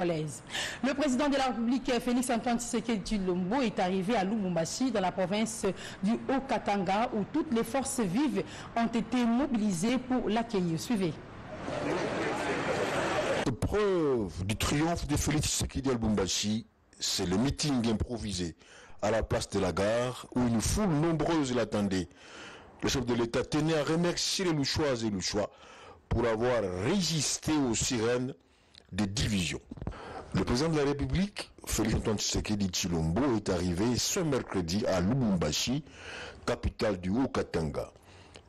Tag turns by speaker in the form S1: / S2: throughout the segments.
S1: Le président de la République, Félix Antoine Tshisekedi Lombo, est arrivé à Lubumbashi, dans la province du Haut-Katanga, où toutes les forces vives ont été mobilisées pour l'accueillir. Suivez.
S2: Preuve du triomphe de Félix Tshisekedi à Lubumbashi, c'est le meeting improvisé à la place de la gare, où une foule nombreuse l'attendait. Le chef de l'État tenait à remercier les Louchoises et Louchois pour avoir résisté aux sirènes des divisions. Le président de la République, Félix Antoine Tshisekedi Chilombo, est arrivé ce mercredi à Lubumbashi, capitale du Haut-Katanga.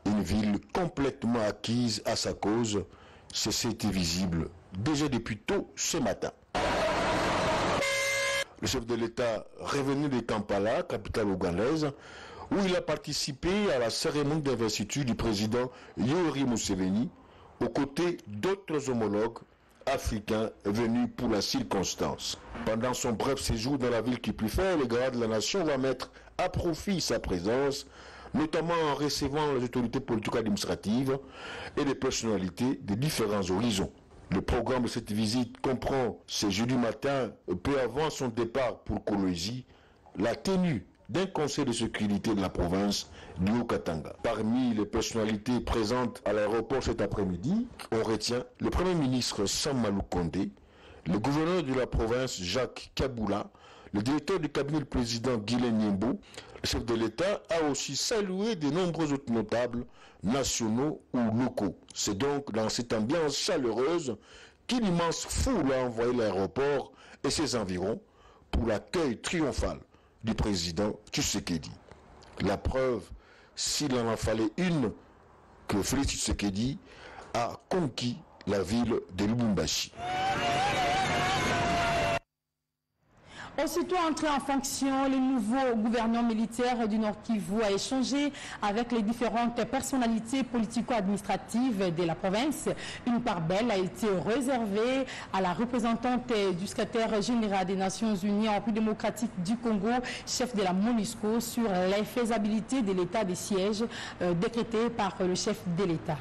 S2: Une ville complètement acquise à sa cause, c'était visible déjà depuis tôt ce matin. Le chef de l'État revenu de Kampala, capitale ougandaise, où il a participé à la cérémonie d'investiture du président Yoweri Museveni, aux côtés d'autres homologues africain venu pour la circonstance. Pendant son bref séjour dans la ville qui plus fait, le garde de la nation va mettre à profit sa présence, notamment en recevant les autorités politiques administratives et les personnalités de différents horizons. Le programme de cette visite comprend ce jeudi matin, peu avant son départ pour Kolwezi, la tenue d'un conseil de sécurité de la province du Haut-Katanga. Parmi les personnalités présentes à l'aéroport cet après-midi, on retient le Premier ministre Samalou Kondé, le gouverneur de la province Jacques Kaboula, le directeur du cabinet du président Guylaine Niembo, le chef de l'État a aussi salué de nombreux autres notables nationaux ou locaux. C'est donc dans cette ambiance chaleureuse qu'une immense foule a envoyé l'aéroport et ses environs pour l'accueil triomphal du président Tshisekedi. La preuve, s'il en en fallait une, que Félix Tshisekedi a conquis la ville de Lubumbashi.
S1: Aussitôt entré en fonction, le nouveau gouverneur militaire du Nord Kivu a échangé avec les différentes personnalités politico-administratives de la province. Une part belle a été réservée à la représentante du secrétaire général des Nations Unies en République démocratique du Congo, chef de la MONUSCO, sur l'infaisabilité de l'état des sièges euh, décrété par le chef de l'État.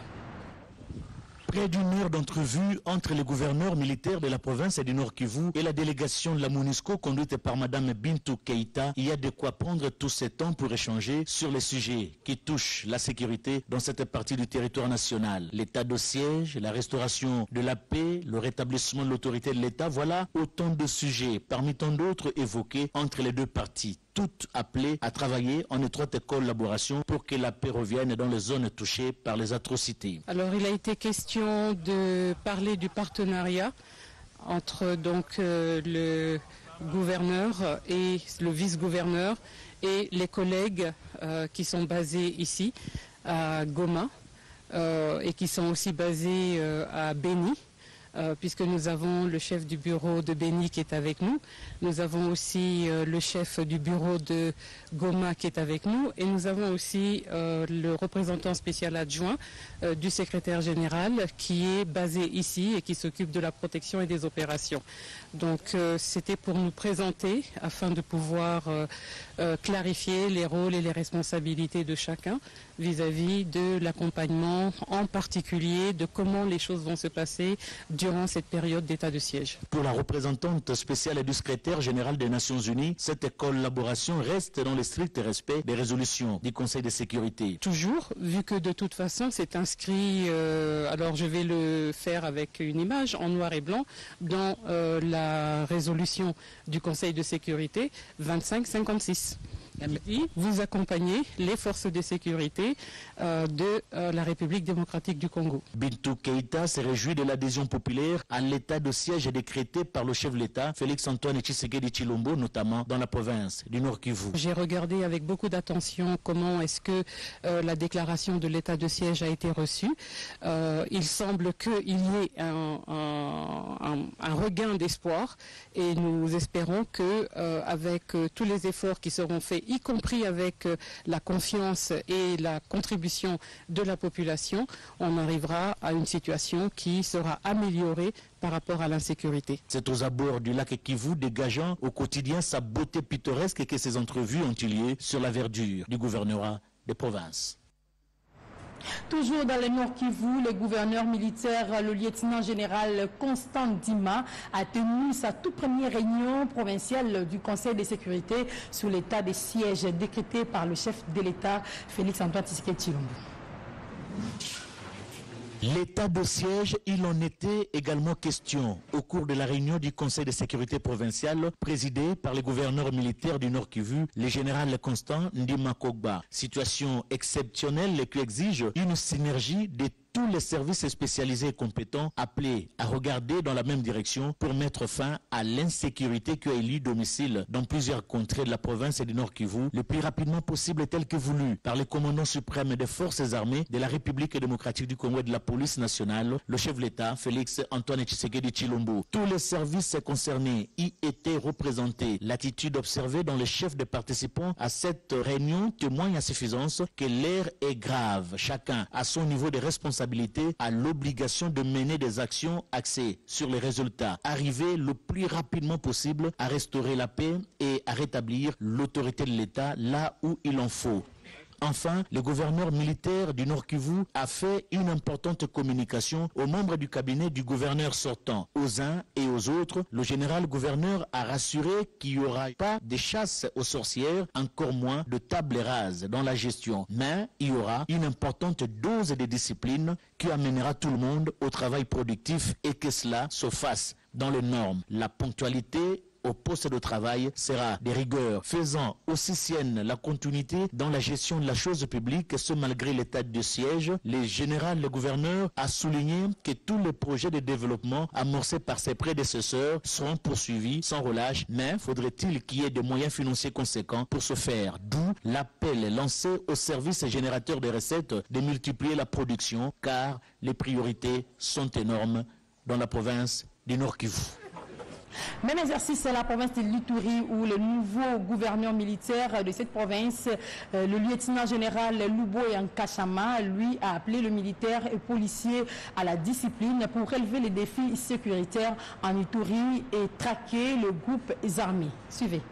S3: Près d'une heure d'entrevue entre les gouverneurs militaires de la province et du Nord Kivu et la délégation de la MONUSCO conduite par Madame Bintou Keita, il y a de quoi prendre tout ce temps pour échanger sur les sujets qui touchent la sécurité dans cette partie du territoire national. L'état de siège, la restauration de la paix, le rétablissement de l'autorité de l'État, voilà autant de sujets parmi tant d'autres évoqués entre les deux parties toutes appelées à travailler en étroite collaboration pour que la paix revienne dans les zones touchées par les atrocités.
S4: Alors il a été question de parler du partenariat entre donc euh, le gouverneur et le vice-gouverneur et les collègues euh, qui sont basés ici à Goma euh, et qui sont aussi basés à Beni. Euh, puisque nous avons le chef du bureau de Béni qui est avec nous. Nous avons aussi euh, le chef du bureau de Goma qui est avec nous. Et nous avons aussi euh, le représentant spécial adjoint du secrétaire général qui est basé ici et qui s'occupe de la protection et des opérations. Donc c'était pour nous présenter afin de pouvoir clarifier les rôles et les responsabilités de chacun vis-à-vis de l'accompagnement, en particulier de comment les choses vont se passer durant cette période d'état de siège.
S3: Pour la représentante spéciale et du secrétaire général des Nations Unies, cette collaboration reste dans le strict respect des résolutions du Conseil de sécurité.
S4: Toujours, vu que de toute façon c'est inscrit, euh, alors je vais le faire avec une image en noir et blanc, dans euh, la résolution du Conseil de sécurité 2556 vous accompagnez les forces de sécurité euh, de euh, la République démocratique du Congo.
S3: Bintou Keita se réjouit de l'adhésion populaire à l'état de siège décrété par le chef de l'État, Félix-Antoine Tshisekedi Chilombo, notamment dans la province du Nord Kivu.
S4: J'ai regardé avec beaucoup d'attention comment est-ce que euh, la déclaration de l'état de siège a été reçue. il semble qu'il y ait un, un regain d'espoir et nous espérons que avec tous les efforts qui seront faits y compris avec euh, la confiance et la contribution de la population, on arrivera à une situation qui sera améliorée par rapport à l'insécurité.
S3: C'est aux abords du lac Kivu, dégageant au quotidien sa beauté pittoresque que ces entrevues ont lieu sur la verdure du gouvernorat des provinces.
S1: Toujours dans le Nord Kivu, le gouverneur militaire, le lieutenant général Constant Dima, a tenu sa toute première réunion provinciale du Conseil de sécurité sous l'état de siège décrété par le chef de l'État, Félix Antoine Tshisekedi Chilombo.
S3: L'état de siège, il en était également question au cours de la réunion du Conseil de sécurité provincial présidé par le gouverneur militaire du Nord Kivu, le général Constant Ndima Kogba. Situation exceptionnelle qui exige une synergie des tous les services spécialisés et compétents appelés à regarder dans la même direction pour mettre fin à l'insécurité qui a élu domicile dans plusieurs contrées de la province et du Nord Kivu le plus rapidement possible tel que voulu par le commandant suprême des forces armées de la République démocratique du Congo et de la police nationale, le chef de l'État, Félix Antoine Tshisekedi Chilombo. Tous les services concernés y étaient représentés. L'attitude observée dans les chefs des participants à cette réunion témoigne à suffisance que l'air est grave. Chacun à son niveau de responsabilité a l'obligation de mener des actions axées sur les résultats, arriver le plus rapidement possible à restaurer la paix et à rétablir l'autorité de l'État là où il en faut. Enfin, le gouverneur militaire du Nord Kivu a fait une importante communication aux membres du cabinet du gouverneur sortant. Aux uns et aux autres, le général gouverneur a rassuré qu'il n'y aura pas de chasse aux sorcières, encore moins de table rase dans la gestion. Mais il y aura une importante dose de discipline qui amènera tout le monde au travail productif et que cela se fasse dans les normes. La ponctualité au poste de travail sera des rigueurs, faisant aussi sienne la continuité dans la gestion de la chose publique, ce malgré l'état de siège. Le général, le gouverneur, a souligné que tous les projets de développement amorcés par ses prédécesseurs seront poursuivis sans relâche, mais faudrait-il qu'il y ait des moyens financiers conséquents pour ce faire, d'où l'appel lancé aux services générateurs de recettes de multiplier la production, car les priorités sont énormes dans la province du Nord Kivu.
S1: Même exercice à la province de Lituri où le nouveau gouverneur militaire de cette province, euh, le lieutenant général Lubo Yankachama, lui a appelé le militaire et policier à la discipline pour relever les défis sécuritaires en Ituri et traquer le groupe armé. Suivez.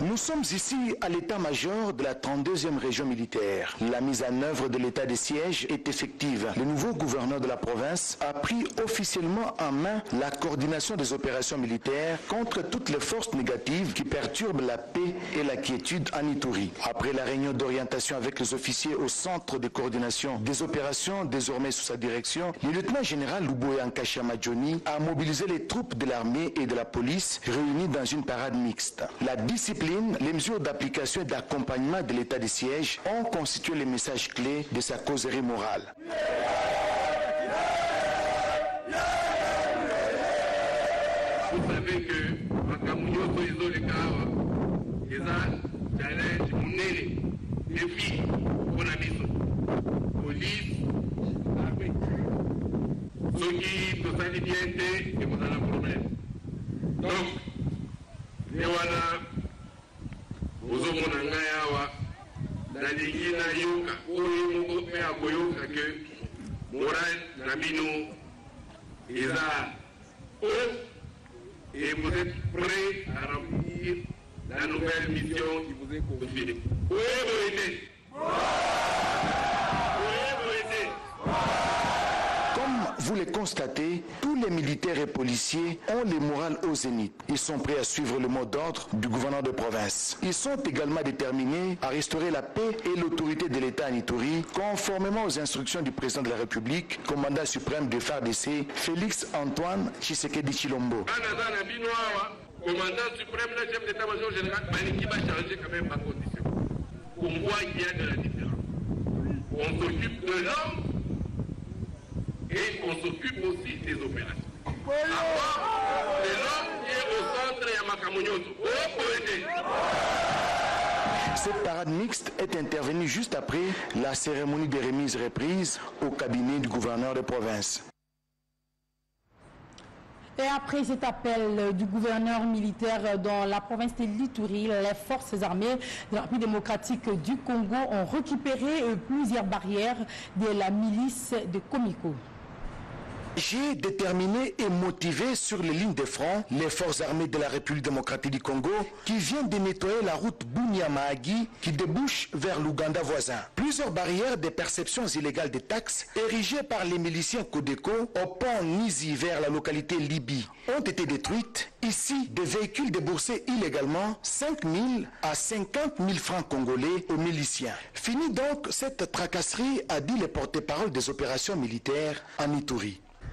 S5: Nous sommes ici à l'état-major de la 32e région militaire. La mise en œuvre de l'état de siège est effective. Le nouveau gouverneur de la province a pris officiellement en main la coordination des opérations militaires contre toutes les forces négatives qui perturbent la paix et la quiétude en Ituri. Après la réunion d'orientation avec les officiers au centre de coordination des opérations désormais sous sa direction, le lieutenant général Luboyan Kachama Johnny a mobilisé les troupes de l'armée et de la police réunies dans une parade mixte. La discipline les mesures d'application et d'accompagnement de l'état de siège ont constitué les messages clés de sa causerie morale.
S6: Vous savez que donc ozomona ngai awa nalingi nayoka oyo moko mpe akoyoka ke moral na bino eza haut et vous êtes prêts à remplir la nouvelle mission qui vous est confiée. Oui, vous aidez.
S5: Comme vous le constatez, tous les militaires et policiers ont le moral au zénith. Ils sont prêts à suivre le mot d'ordre du gouverneur de province. Ils sont également déterminés à restaurer la paix et l'autorité de l'État en Ituri, conformément aux instructions du président de la République, commandant suprême de FARDC, Félix Antoine Tshisekedi Chilombo.
S6: Et on s'occupe aussi des opérations. C'est l'homme qui est au centre et à Makamonyoto.
S5: Cette parade mixte est intervenue juste après la cérémonie de remise reprise au cabinet du gouverneur de province.
S1: Et après cet appel du gouverneur militaire dans la province de l'Ituri, les forces armées de la République démocratique du Congo ont récupéré plusieurs barrières de la milice de Komiko.
S5: J'ai déterminé et motivé sur les lignes de front les forces armées de la République démocratique du Congo qui viennent de nettoyer la route Bunyamagi qui débouche vers l'Ouganda voisin. Plusieurs barrières de perceptions illégales des taxes érigées par les miliciens Codeco au pont Nizi vers la localité Libye ont été détruites. Ici, des véhicules déboursés illégalement 5 000 à 50 000 francs congolais aux miliciens. Fini donc cette tracasserie, a dit le porte-parole des opérations militaires en.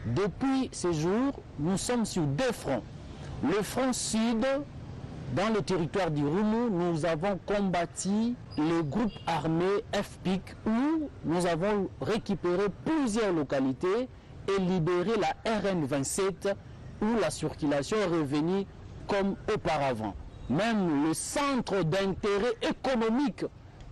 S7: Depuis ces jours, nous sommes sur deux fronts. Le front sud, dans le territoire du Roumou, nous avons combattu le groupe armé FPIC où nous avons récupéré plusieurs localités et libéré la RN27 où la circulation est revenue comme auparavant. Même le centre d'intérêt économique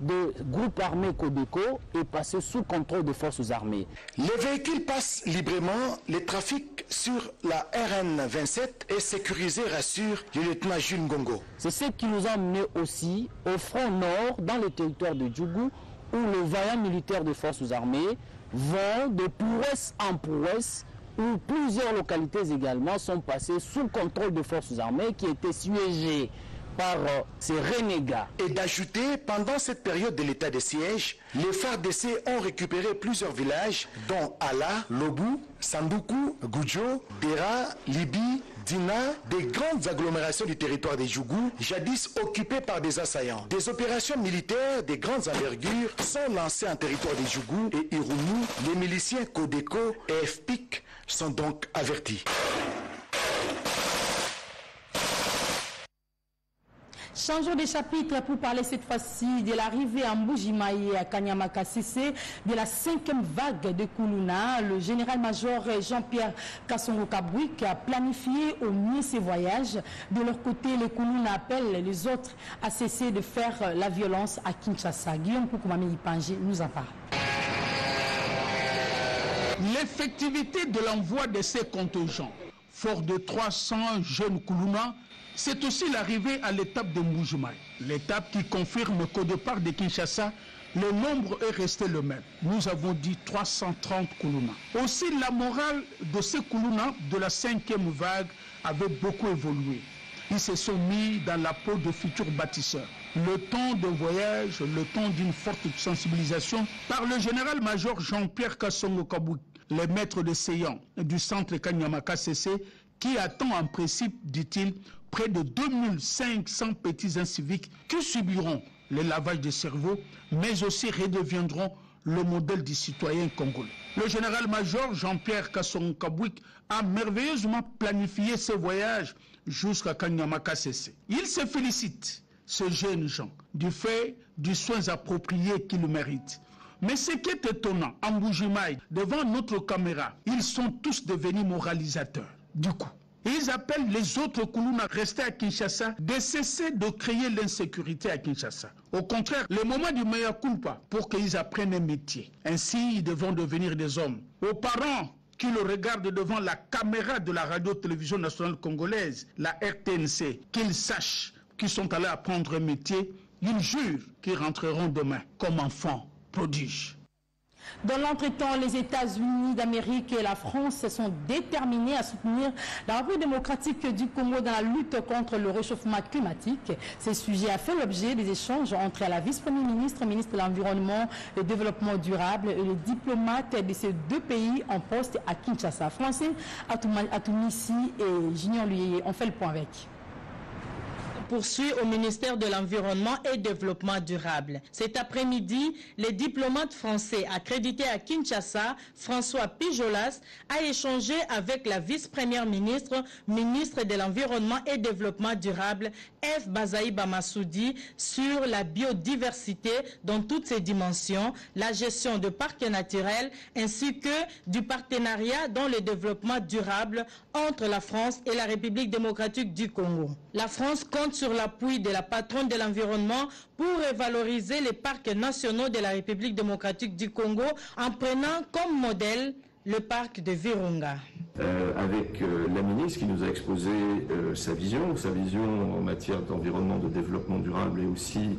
S7: de groupe armé Codeco est passé sous contrôle des forces armées.
S5: Les véhicules passent librement. Le trafic sur la RN27 est sécurisé, rassure le lieutenant Jules Ngongo.
S7: C'est ce qui nous a mené aussi au front nord, dans le territoire de Djougou, où les vaillants militaires des forces armées vont de prouesse en prouesse où plusieurs localités également sont passées sous contrôle des forces armées qui étaient siégées par euh, ces renégats.
S5: Et d'ajouter, pendant cette période de l'état de siège, les FARDC ont récupéré plusieurs villages, dont Ala, Lobou, Sandoukou, Goudjo, Dera, Libi, Dina, des grandes agglomérations du territoire des Jougou, jadis occupées par des assaillants. Des opérations militaires de grandes envergures sont lancées en territoire des Jougou et Irumu. Les miliciens Codeco et FPIC sont donc avertis.
S1: Changeons de chapitre pour parler cette fois-ci de l'arrivée en Boujimaï à Kanyamaka Sissé de la cinquième vague de Koulouna. Le général-major Jean-Pierre Kassongo Kabouik a planifié au mieux ses voyages. De leur côté, les Koulouna appellent les autres à cesser de faire la violence à Kinshasa. Guillaume Koukoumami Ipanji nous en parle.
S8: L'effectivité de l'envoi de ces contingents, fort de 300 jeunes Koulouna, c'est aussi l'arrivée à l'étape de Moujoumaï. L'étape qui confirme qu'au départ de Kinshasa, le nombre est resté le même. Nous avons dit 330 Koulouna. Aussi, la morale de ces Koulouna de la cinquième vague avait beaucoup évolué. Ils se sont mis dans la peau de futurs bâtisseurs. Le temps de voyage, le temps d'une forte sensibilisation par le général-major Jean-Pierre Kassongo Kabou, le maître de Seyan du centre Kanyamaka CC, qui attend en principe, dit-il, près de 2500 petits inciviques qui subiront le lavage de cerveau, mais aussi redeviendront le modèle du citoyen congolais. Le général-major Jean-Pierre Kasson Kabouik a merveilleusement planifié ses voyages jusqu'à Kanyamaka CC. Il se félicite, ces jeunes gens, du fait du soins appropriés qu'ils méritent. Mais ce qui est étonnant, en Boujimaï, devant notre caméra, ils sont tous devenus moralisateurs. Du coup, ils appellent les autres Koulouna restés à Kinshasa de cesser de créer l'insécurité à Kinshasa. Au contraire, le moment du meilleur culpa pour qu'ils apprennent un métier. Ainsi, ils devront devenir des hommes. Aux parents qui le regardent devant la caméra de la radio-télévision nationale congolaise, la RTNC, qu'ils sachent qu'ils sont allés apprendre un métier, ils jurent qu'ils rentreront demain comme enfants prodiges.
S1: Dans l'entretemps, les États-Unis d'Amérique et la France sont déterminés à soutenir la République démocratique du Congo dans la lutte contre le réchauffement climatique. Ce sujet a fait l'objet des échanges entre la vice-premier ministre, ministre de l'Environnement et du Développement durable et les diplomates de ces deux pays en poste à Kinshasa. Français Atomissi et Junior ont fait le point avec
S9: poursuit au ministère de l'Environnement et Développement durable. Cet après-midi, les diplomates français accrédités à Kinshasa, François Pijolas, a échangé avec la vice-première ministre, ministre de l'Environnement et Développement durable, F. Bazaïba Massoudi, sur la biodiversité dans toutes ses dimensions, la gestion de parcs naturels, ainsi que du partenariat dans le développement durable entre la France et la République démocratique du Congo. La France compte sur l'appui de la patronne de l'environnement pour revaloriser les parcs nationaux de la République démocratique du Congo en prenant comme modèle le parc de Virunga.
S10: Euh, avec euh, la ministre qui nous a exposé euh, sa vision, sa vision en matière d'environnement, de développement durable et aussi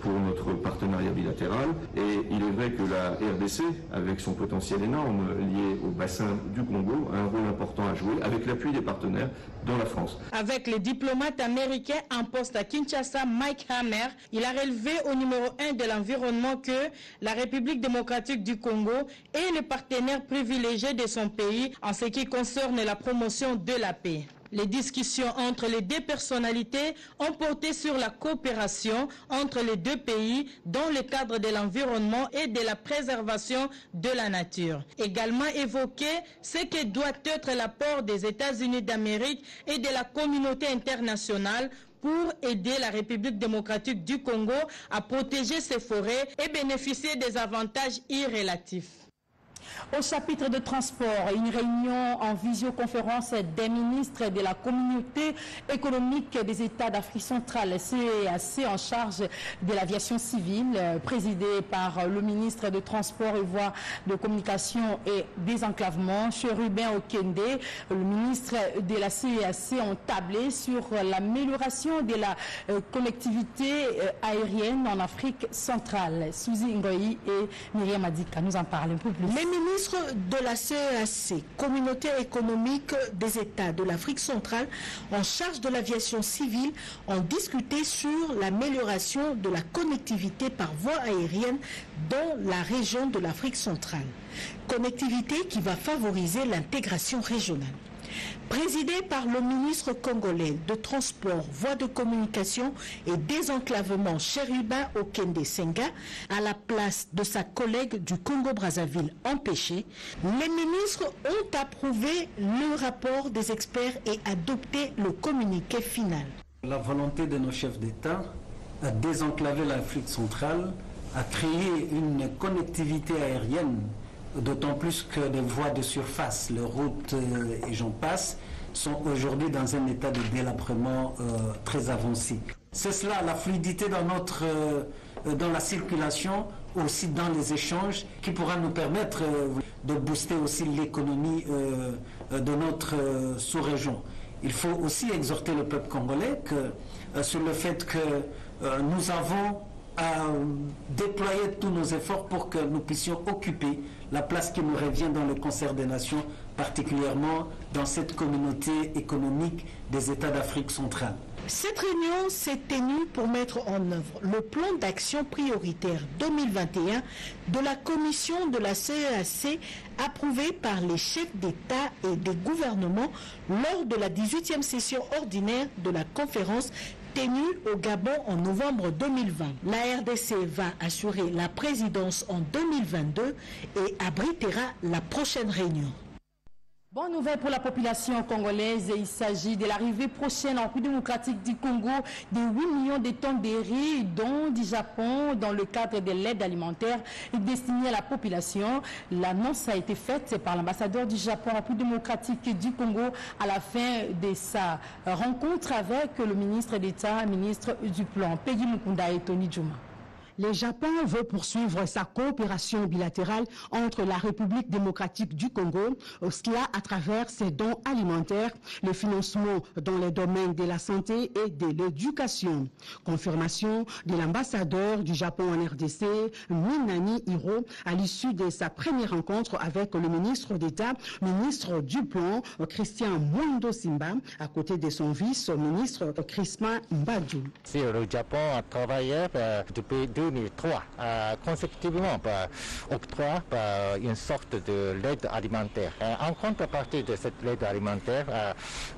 S10: pour notre partenariat bilatéral. Et il est vrai que la RDC, avec son potentiel énorme lié au bassin du Congo, a un rôle important à jouer avec l'appui des partenaires, dont la France.
S9: Avec les diplomates américains en poste à Kinshasa, Mike Hammer, il a relevé au numéro 1 de l'environnement que la République démocratique du Congo est le partenaire privilégié de son pays en ce qui concerne la promotion de la paix. Les discussions entre les deux personnalités ont porté sur la coopération entre les deux pays dans le cadre de l'environnement et de la préservation de la nature. Également évoqué ce que doit être l'apport des États-Unis d'Amérique et de la communauté internationale pour aider la République démocratique du Congo à protéger ses forêts et bénéficier des avantages irrélatifs.
S1: Au chapitre de transport, une réunion en visioconférence des ministres de la communauté économique des États d'Afrique centrale, CEAC, en charge de l'aviation civile, présidée par le ministre de Transport et Voies de Communication et Désenclavement, Chérubin Okende. Le ministre de la CEAC ont tablé sur l'amélioration de la euh, connectivité euh, aérienne en Afrique centrale. Suzy Ngoyi et Myriam Adika nous en parlent un peu plus.
S11: Les ministres de la CEAC, Communauté économique des États de l'Afrique centrale, en charge de l'aviation civile, ont discuté sur l'amélioration de la connectivité par voie aérienne dans la région de l'Afrique centrale. Connectivité qui va favoriser l'intégration régionale. Présidé par le ministre congolais de Transport, Voies de Communication et Désenclavement Chérubin Okende Senga, à la place de sa collègue du Congo-Brazzaville empêchée, les ministres ont approuvé le rapport des experts et adopté le communiqué final.
S12: La volonté de nos chefs d'État à désenclaver l'Afrique centrale, à créer une connectivité aérienne d'autant plus que les voies de surface, les routes euh, et j'en passe, sont aujourd'hui dans un état de délabrement euh, très avancé. C'est cela, la fluidité dans, notre, euh, dans la circulation, aussi dans les échanges, qui pourra nous permettre de booster aussi l'économie de notre sous-région. Il faut aussi exhorter le peuple congolais que, sur le fait que nous avons à déployer tous nos efforts pour que nous puissions occuper la place qui nous revient dans le concert des nations, particulièrement dans cette communauté économique des États d'Afrique centrale.
S11: Cette réunion s'est tenue pour mettre en œuvre le plan d'action prioritaire 2021 de la commission de la CEAC approuvé par les chefs d'État et des gouvernements lors de la 18e session ordinaire de la conférence tenue au Gabon en novembre 2020. La RDC va assurer la présidence en 2022 et abritera la prochaine réunion.
S1: Bonne nouvelle pour la population congolaise. Il s'agit de l'arrivée prochaine en République démocratique du Congo de 8 millions de tonnes de riz, dont du Japon, dans le cadre de l'aide alimentaire destinée à la population. L'annonce a été faite par l'ambassadeur du Japon en République démocratique du Congo à la fin de sa rencontre avec le ministre d'État, ministre du Plan, Peggy Mukunda et Tony Juma.
S13: Le Japon veut poursuivre sa coopération bilatérale entre la République démocratique du Congo, cela à travers ses dons alimentaires, le financement dans les domaines de la santé et de l'éducation. Confirmation de l'ambassadeur du Japon en RDC, Minani Hiro, à l'issue de sa première rencontre avec le ministre d'État, ministre du Plan, Christian Mwando Simba, à côté de son vice-ministre Chrisma Mbadou.
S14: Si le Japon a travaillé euh, 2003, euh, consécutivement bah, octroie bah, une sorte de l'aide alimentaire. Euh, en contrepartie de cette aide alimentaire,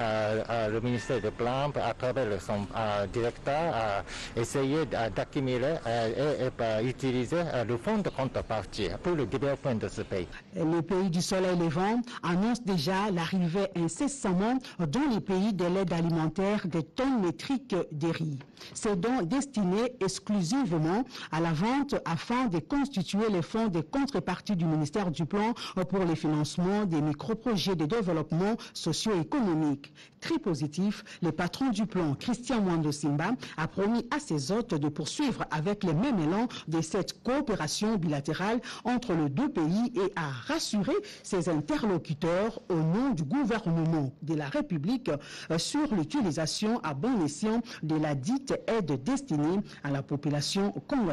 S14: euh, le ministère de Plan, à travers son directeur, a essayé d'accumuler et, et utiliser le fonds de contrepartie pour le développement de ce pays.
S13: Le pays du soleil levant annonce déjà l'arrivée incessamment dans les pays de l'aide alimentaire des tonnes métriques de riz. Ces dons destinés exclusivement à la vente afin de constituer les fonds de contrepartie du ministère du Plan pour le financement des micro-projets de développement socio-économique. Très positif, le patron du plan, Christian Wando Simba, a promis à ses hôtes de poursuivre avec le même élan de cette coopération bilatérale entre les deux pays et a rassuré ses interlocuteurs au nom du gouvernement de la République euh, sur l'utilisation à bon escient de la dite aide destinée à la population congolaise.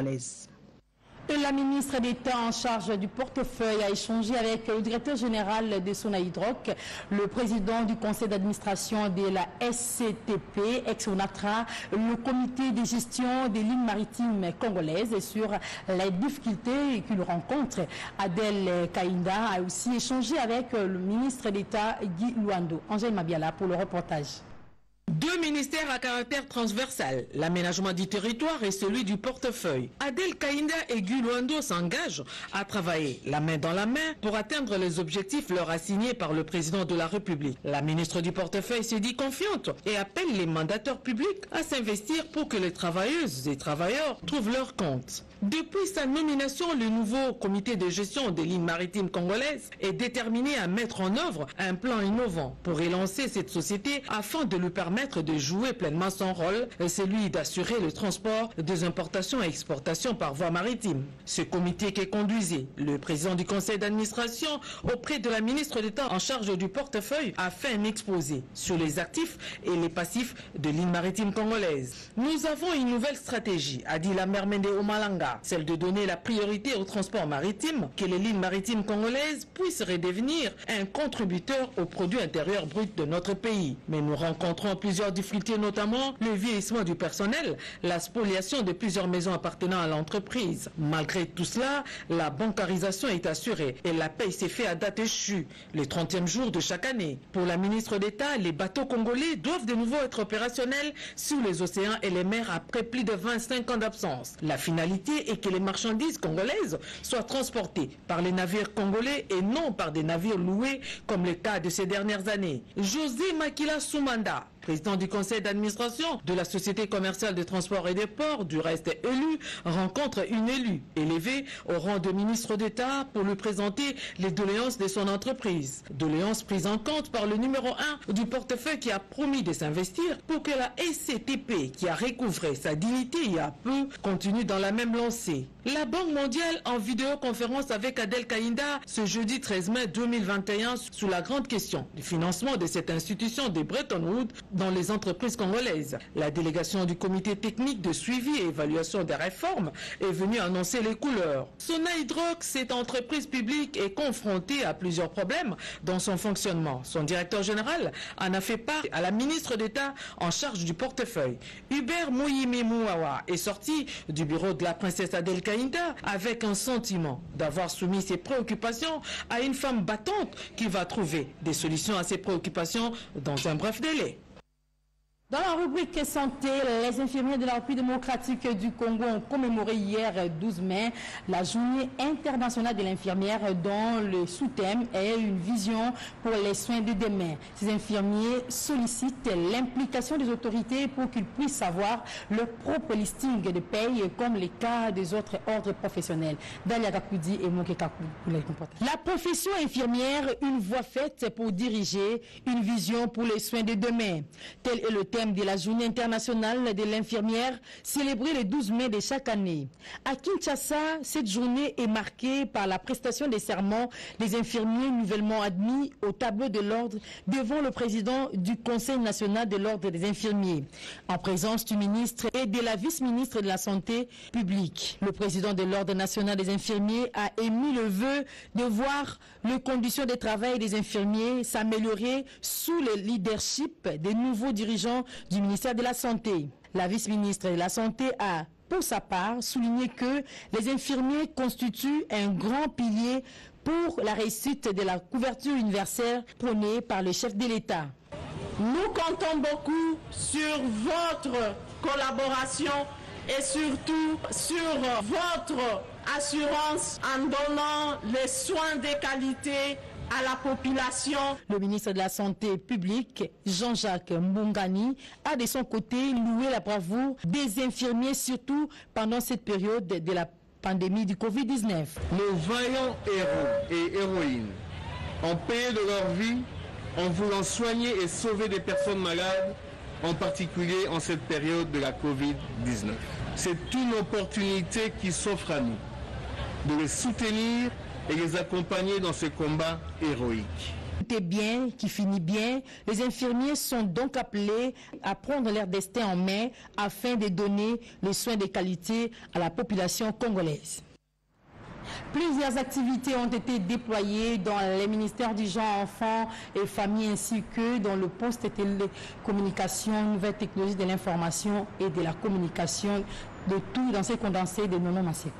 S1: La ministre d'État en charge du portefeuille a échangé avec le directeur général de Sonaïdroc, le président du conseil d'administration de la SCTP, ex-ONATRA, le comité de gestion des lignes maritimes congolaises sur les difficultés qu'il rencontre. Adèle Kainda a aussi échangé avec le ministre d'État Guy Luando. Angèle Mabiala pour le reportage.
S15: Deux ministères à caractère transversal, l'aménagement du territoire et celui du portefeuille. Adel Kainda et Guy Luando s'engagent à travailler la main dans la main pour atteindre les objectifs leur assignés par le président de la République. La ministre du portefeuille se dit confiante et appelle les mandateurs publics à s'investir pour que les travailleuses et travailleurs trouvent leur compte. Depuis sa nomination, le nouveau comité de gestion des lignes maritimes congolaises est déterminé à mettre en œuvre un plan innovant pour relancer cette société afin de lui permettre de jouer pleinement son rôle, celui d'assurer le transport des importations et exportations par voie maritime. Ce comité qui conduisait le président du conseil d'administration auprès de la ministre d'État en charge du portefeuille a fait un exposé sur les actifs et les passifs de lignes maritimes congolaises. Nous avons une nouvelle stratégie, a dit la mère Mende Omalanga celle de donner la priorité au transport maritime, que les lignes maritimes congolaises puissent redevenir un contributeur au produit intérieur brut de notre pays. Mais nous rencontrons plusieurs difficultés, notamment le vieillissement du personnel, la spoliation de plusieurs maisons appartenant à l'entreprise. Malgré tout cela, la bancarisation est assurée et la paye s'est faite à date échue, les 30e jours de chaque année. Pour la ministre d'État, les bateaux congolais doivent de nouveau être opérationnels sur les océans et les mers après plus de 25 ans d'absence. La finalité et que les marchandises congolaises soient transportées par les navires congolais et non par des navires loués comme le cas de ces dernières années. José Makila Soumanda, président du conseil d'administration de la Société commerciale de transport et des ports, du reste élu, rencontre une élue élevée au rang de ministre d'État pour lui présenter les doléances de son entreprise. Doléances prises en compte par le numéro 1 du portefeuille qui a promis de s'investir pour que la SCTP, qui a recouvré sa dignité il y a peu, continue dans la même lancée. La Banque mondiale en vidéoconférence avec Adel Kainda ce jeudi 13 mai 2021 sous la grande question du financement de cette institution de Bretton Woods dans les entreprises congolaises. La délégation du comité technique de suivi et évaluation des réformes est venue annoncer les couleurs. Sona Hydrox, cette entreprise publique, est confrontée à plusieurs problèmes dans son fonctionnement. Son directeur général en a fait part à la ministre d'État en charge du portefeuille. Hubert Mouawa est sorti du bureau de la princesse Adel Kainda avec un sentiment d'avoir soumis ses préoccupations à une femme battante qui va trouver des solutions à ses préoccupations dans un bref délai.
S1: Dans la rubrique santé, les infirmiers de la République démocratique du Congo ont commémoré hier 12 mai la journée internationale de l'infirmière dont le sous-thème est une vision pour les soins de demain. Ces infirmiers sollicitent l'implication des autorités pour qu'ils puissent avoir leur propre listing de paye comme les cas des autres ordres professionnels. Dalia Kakoudi et La profession infirmière, une voie faite pour diriger une vision pour les soins de demain. Tel est le thème de la journée internationale de l'infirmière célébrée le 12 mai de chaque année. À Kinshasa, cette journée est marquée par la prestation des serments des infirmiers nouvellement admis au tableau de l'ordre devant le président du Conseil national de l'ordre des infirmiers, en présence du ministre et de la vice-ministre de la Santé publique. Le président de l'ordre national des infirmiers a émis le vœu de voir les conditions de travail des infirmiers s'améliorer sous le leadership des nouveaux dirigeants du ministère de la Santé. La vice-ministre de la Santé a, pour sa part, souligné que les infirmiers constituent un grand pilier pour la réussite de la couverture universelle prônée par le chef de l'État.
S16: Nous comptons beaucoup sur votre collaboration et surtout sur votre assurance en donnant les soins de qualité à la population.
S1: Le ministre de la Santé publique, Jean-Jacques Mungani, a de son côté loué la bravoure des infirmiers, surtout pendant cette période de la pandémie du Covid-19.
S17: Nos vaillants héros et héroïnes ont payé de leur vie en voulant soigner et sauver des personnes malades, en particulier en cette période de la Covid-19. C'est une opportunité qui s'offre à nous de les soutenir et les accompagner dans ce combat héroïque.
S1: Tout est bien, qui finit bien. Les infirmiers sont donc appelés à prendre leur destin en main afin de donner les soins de qualité à la population congolaise. Plusieurs activités ont été déployées dans les ministères du genre enfants et familles ainsi que dans le poste télécommunication, nouvelles technologies de l'information et de la communication, de tout dans ces condensés de Nono Massé.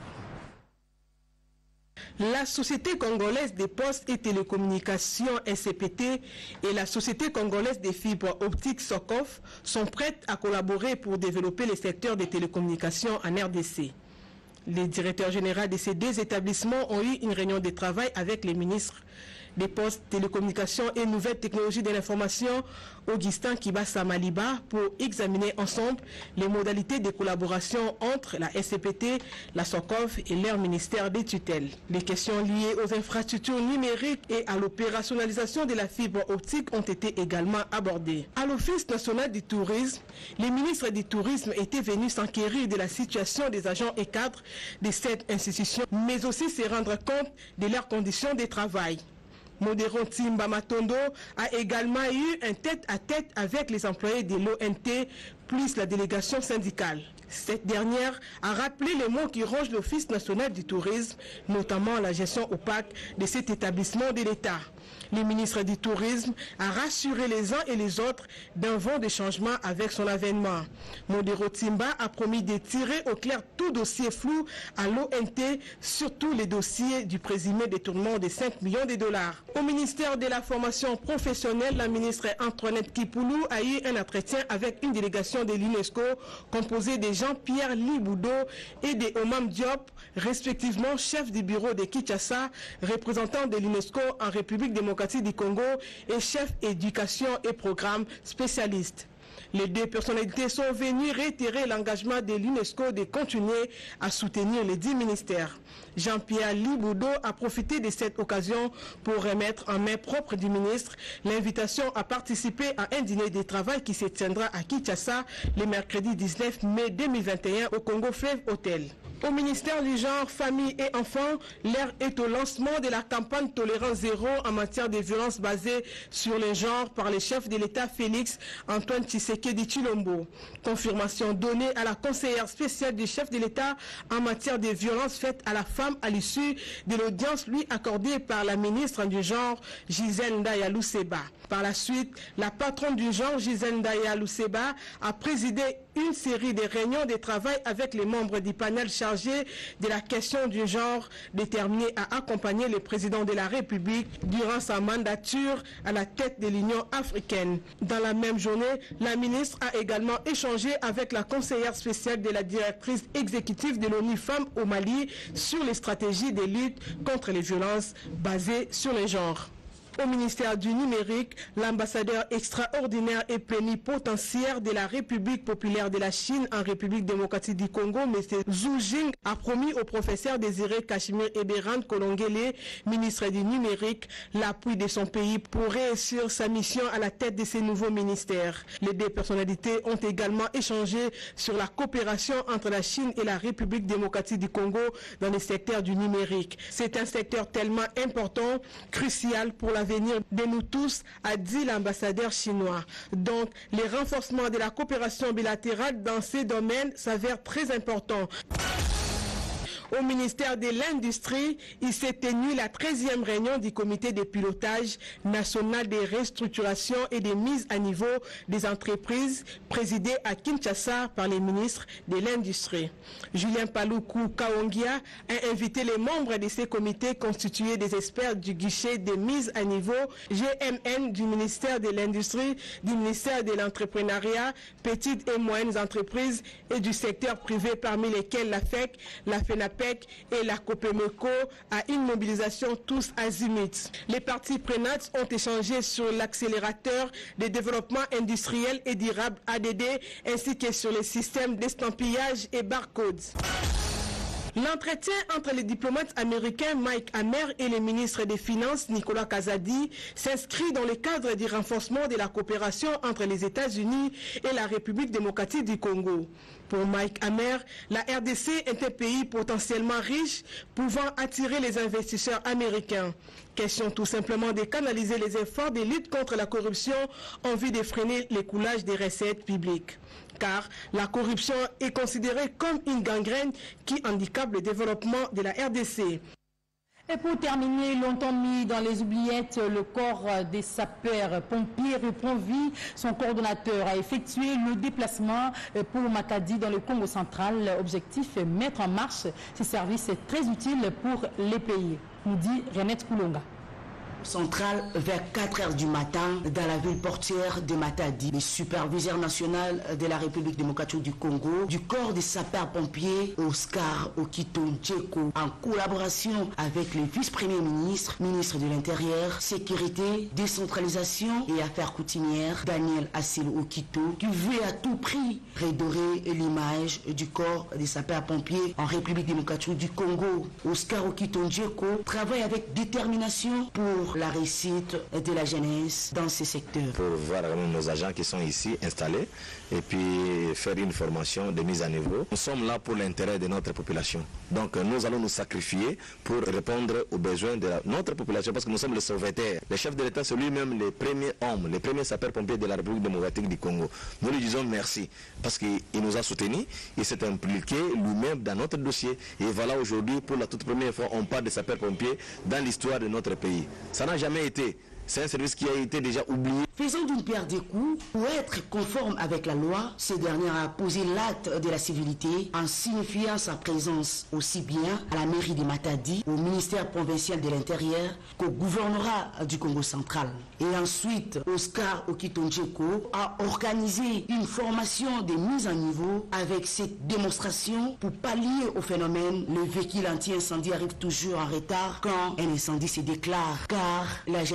S18: La Société congolaise des postes et télécommunications SCPT et la Société congolaise des fibres optiques SOCOF sont prêtes à collaborer pour développer les secteurs des télécommunications en RDC. Les directeurs généraux de ces deux établissements ont eu une réunion de travail avec les ministres des postes, télécommunications et nouvelles technologies de l'information, Augustin Kibasa Maliba, pour examiner ensemble les modalités de collaboration entre la SCPT, la SOCOF et leur ministère des tutelles. Les questions liées aux infrastructures numériques et à l'opérationnalisation de la fibre optique ont été également abordées. À l'Office national du tourisme, les ministres du tourisme étaient venus s'enquérir de la situation des agents et cadres de cette institution, mais aussi se rendre compte de leurs conditions de travail. Modéron Timba Matondo a également eu un tête-à-tête avec les employés de l'ONT plus la délégation syndicale. Cette dernière a rappelé les mots qui rongent l'Office national du tourisme, notamment la gestion opaque de cet établissement de l'État. Le ministre du Tourisme a rassuré les uns et les autres d'un vent de changement avec son avènement. Modero Timba a promis de tirer au clair tout dossier flou à l'ONT, surtout les dossiers du présumé détournement de 5 millions de dollars. Au ministère de la formation professionnelle, la ministre Antoinette Kipoulou a eu un entretien avec une délégation de l'UNESCO composée de Jean-Pierre Liboudot et de Omam Diop, respectivement chef du bureau de Kinshasa, représentant de l'UNESCO en République démocratique du Congo et chef éducation et programme spécialiste. Les deux personnalités sont venues réitérer l'engagement de l'UNESCO de continuer à soutenir les dix ministères. Jean-Pierre Liboudot a profité de cette occasion pour remettre en main propre du ministre l'invitation à participer à un dîner de travail qui se tiendra à Kinshasa le mercredi 19 mai 2021 au Congo Fleuve Hotel. Au ministère du Genre, Famille et Enfants, l'air est au lancement de la campagne Tolérance Zéro en matière de violences basées sur le genre par le chef de l'État Félix Antoine Tshisekedi Chilombo. Confirmation donnée à la conseillère spéciale du chef de l'État en matière de violences faites à la femme à l'issue de l'audience lui accordée par la ministre du Genre, Gisèle Ndaya Luseba. Par la suite, la patronne du genre, Gisèle Ndaya Luseba, a présidé une série de réunions de travail avec les membres du panel chargé de la question du genre, déterminé à accompagner le président de la République durant sa mandature à la tête de l'Union africaine. Dans la même journée, la ministre a également échangé avec la conseillère spéciale de la directrice exécutive de l'ONU Femmes au Mali sur les stratégies de lutte contre les violences basées sur les genres. Au ministère du numérique, l'ambassadeur extraordinaire et plénipotentiaire de la République populaire de la Chine en République démocratique du Congo, M. Zhu Jing, a promis au professeur Désiré Cachemire Eberan Kolongele, ministre du numérique, l'appui de son pays pour réussir sa mission à la tête de ces nouveaux ministères. Les deux personnalités ont également échangé sur la coopération entre la Chine et la République démocratique du Congo dans le secteur du numérique. C'est un secteur tellement important, crucial pour la l'avenir de nous tous, a dit l'ambassadeur chinois. Donc, les renforcements de la coopération bilatérale dans ces domaines s'avèrent très importants. Au ministère de l'Industrie, il s'est tenu la 13e réunion du comité de pilotage national des restructurations et des mises à niveau des entreprises présidée à Kinshasa par les ministres de l'Industrie. Julien Paloukou Kaongia a invité les membres de ces comités constitués des experts du guichet de mise à niveau GMN du ministère de l'Industrie, du ministère de l'Entrepreneuriat, petites et moyennes entreprises et du secteur privé parmi lesquels la FEC, la FENAPE et la COPEMECO à une mobilisation tous azimuts. Les parties prenantes ont échangé sur l'accélérateur de développement industriel et durable ADD ainsi que sur les systèmes d'estampillage et barcodes. L'entretien entre les diplomates américains Mike Hammer et le ministre des Finances Nicolas Kazadi s'inscrit dans le cadre du renforcement de la coopération entre les États-Unis et la République démocratique du Congo. Pour Mike Hammer, la RDC est un pays potentiellement riche pouvant attirer les investisseurs américains. Question tout simplement de canaliser les efforts de lutte contre la corruption en vue de freiner l'écoulage des recettes publiques car la corruption est considérée comme une gangrène qui handicape le développement de la RDC.
S1: Et pour terminer, longtemps mis dans les oubliettes, le corps des sapeurs-pompiers reprend vie. Son coordonnateur a effectué le déplacement pour Makadi dans le Congo central. Objectif, mettre en marche ces services très utiles pour les pays, nous dit Renette Koulonga
S5: centrale vers 4 heures du matin dans la ville portière de Matadi. Le superviseur national de la République démocratique du Congo, du corps des sapeurs-pompiers, Oscar Okito Djeko, en collaboration avec le vice-premier ministre, ministre de l'Intérieur, Sécurité, Décentralisation et Affaires coutumières, Daniel Assil Okito, qui veut à tout prix redorer l'image du corps des sapeurs-pompiers en République démocratique du Congo. Oscar Okito Djeko travaille avec détermination pour la réussite de la jeunesse dans ces secteurs.
S19: Pour voir nos agents qui sont ici installés et puis faire une formation de mise à niveau. Nous sommes là pour l'intérêt de notre population. Donc nous allons nous sacrifier pour répondre aux besoins de notre population parce que nous sommes les sauveteurs. Le chef de l'État, c'est lui-même le premier homme, le premier sapeur-pompier de la République démocratique du Congo. Nous lui disons merci parce qu'il nous a soutenus, il s'est impliqué lui-même dans notre dossier. Et voilà aujourd'hui, pour la toute première fois, on parle de sapeurs-pompiers dans l'histoire de notre pays. N'a jamais été. C'est un service qui a été déjà oublié.
S5: Faisant d'une pierre des coups, pour être conforme avec la loi, ce dernier a posé l'acte de la civilité en signifiant sa présence aussi bien à la mairie de Matadi, au ministère provincial de l'Intérieur qu'au gouvernorat du Congo central. Et ensuite, Oscar Okitonjeko a organisé une formation de mise à niveau avec cette démonstration pour pallier au phénomène. Le véhicule anti-incendie arrive toujours en retard quand un incendie se déclare, car la jeunesse